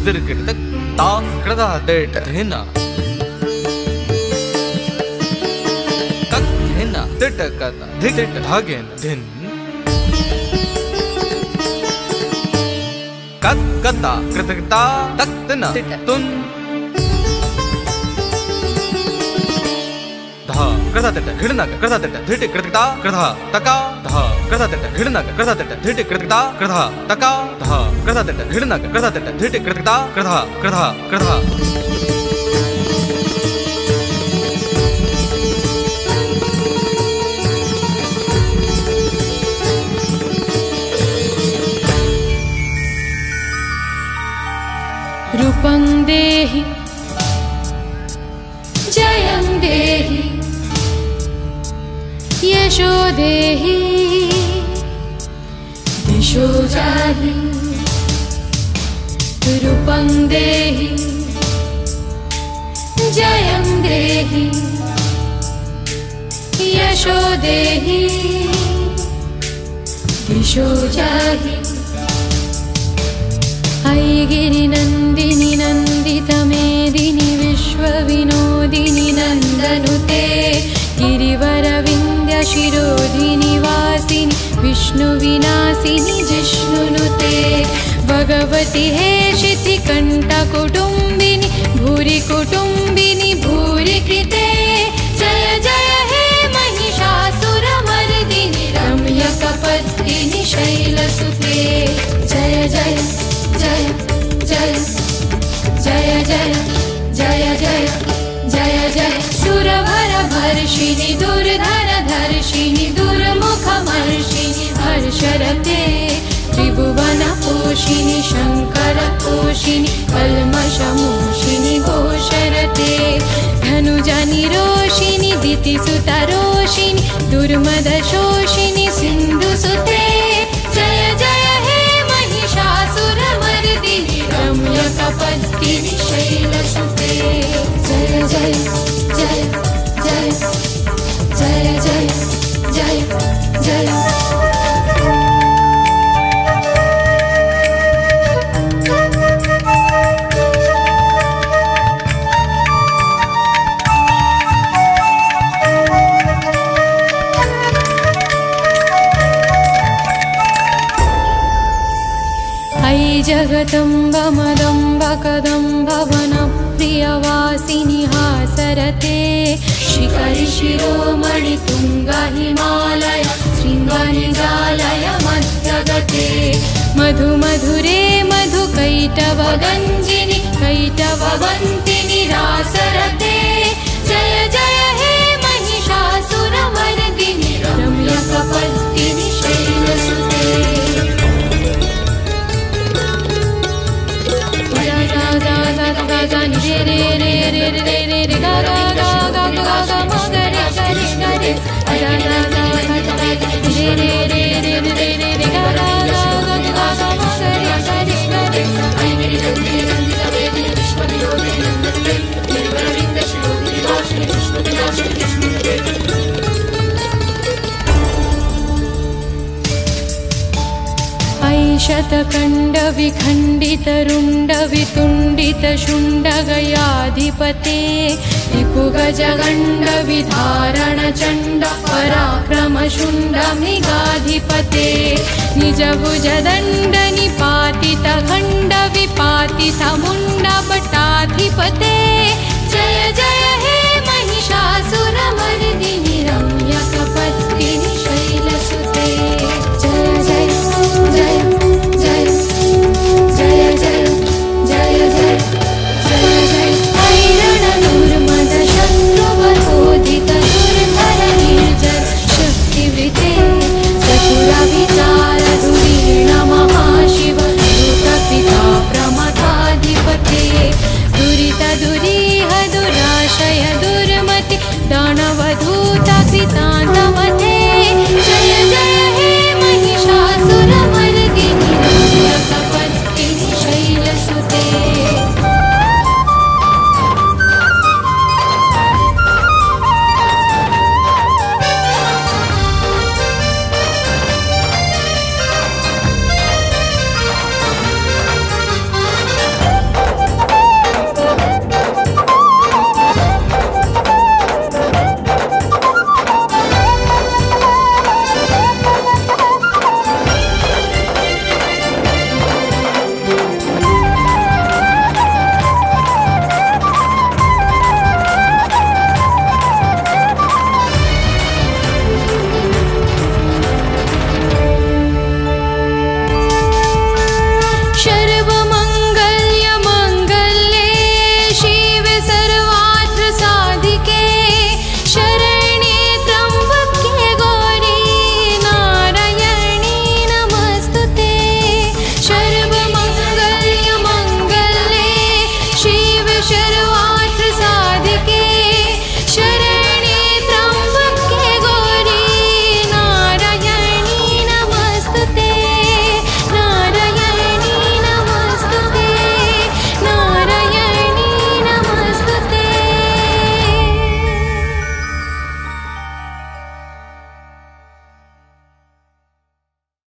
ಹೆದರುಗಿಡದ ತಾ ಕಡದ ಡೇಟ್ ಹೆನ ಕಕ್ ಹೆನ ದಿಟ ಕದ ದಿಟ ಹಾಗೆ ದಿನ್ ಕತ್ ಕತ ಕೃತಕತಾ ತಕ್ತನ ತುನ್ धा कृता तिट घृणक कृता तिट धिट कृतकता कृधा तका धा கிருதத்திட்ட கிருந்தாங்க கிருதத்திட்ட திருட்டு கிருதா கிருதா தக்கா தா கிருதத்திட்ட கிருந்தாங்க கிருதத்திட்ட திருட்டு கிருதா கிருதா கிருதா கிருதா रूपं देहि जयं देहि यशो देहि पाहि रूपं देहि जयं देहि यशो देहि दिशो जाहि ऐ गिरिनन्दिनि नन्दितमेदिनि विश्वविनोदिनि नन्दनुते गिरिवरविन्द्यशिरोदिनि वासिनि विष्णुविनासिन् हे शितिकण्ठकुटुम्बिनि भूरि कुटुम्बिनि भूरि कृते। जय जय हे महिषासुरमर्दिनि रम्यकपत्तिनि शैलसुते। जय जय जय जय जय जय जय जय जय जय। सुरभरभर्षिणि दुर्धरधर्षिणि दुर्मुखमर्षिणि हर्षरते त्रिभुवनपोषिणि शङ्करपोषिणि कल्मषमोषिणि घोषरते धनुजनिरोषिणि दितिसुतरोषिणि दुर्मदशोषिणि सिन्धुसुते जय जय हे महिषासुरमर्दिनि रम्यकपत्तिनि शैलसुते जय जय जय जय जय जय जगदम्बमदं बकदं भवनप्रियवासिनि हासरते श्रिकलिशिरोमणिङ्गहिमालय श्रिङ्गणिलयमज्जगते मधुमधुरे मधुकैटवगञ्जिनी Thank you. शतखण्डविखण्डितरुण्डवितुण्डितशुण्डगयाधिपते रिपुगजगण्डविधारणचण्ड पराक्रमशुण्डमृगाधिपते निजभुजदण्ड